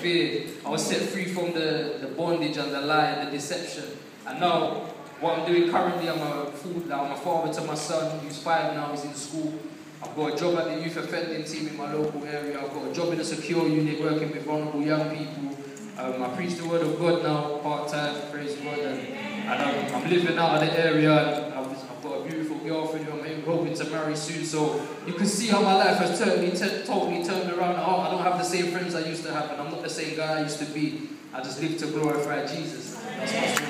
fear. I was set free from the, the bondage and the lie and the deception. And now, what I'm doing currently, I'm a, I'm a father to my son, who's five now, he's in school. I've got a job at the youth offending team in my local area. I've got a job in a secure unit working with vulnerable young people. Um, I preach the word of God now, part time, praise God. And, and I'm, I'm, living out of the area. I've, I've, got a beautiful girlfriend who I'm hoping to marry soon. So you can see how my life has totally, totally turned around. I same friends I used to have, and I'm not the same guy I used to be. I just live to glorify Jesus. That's my story.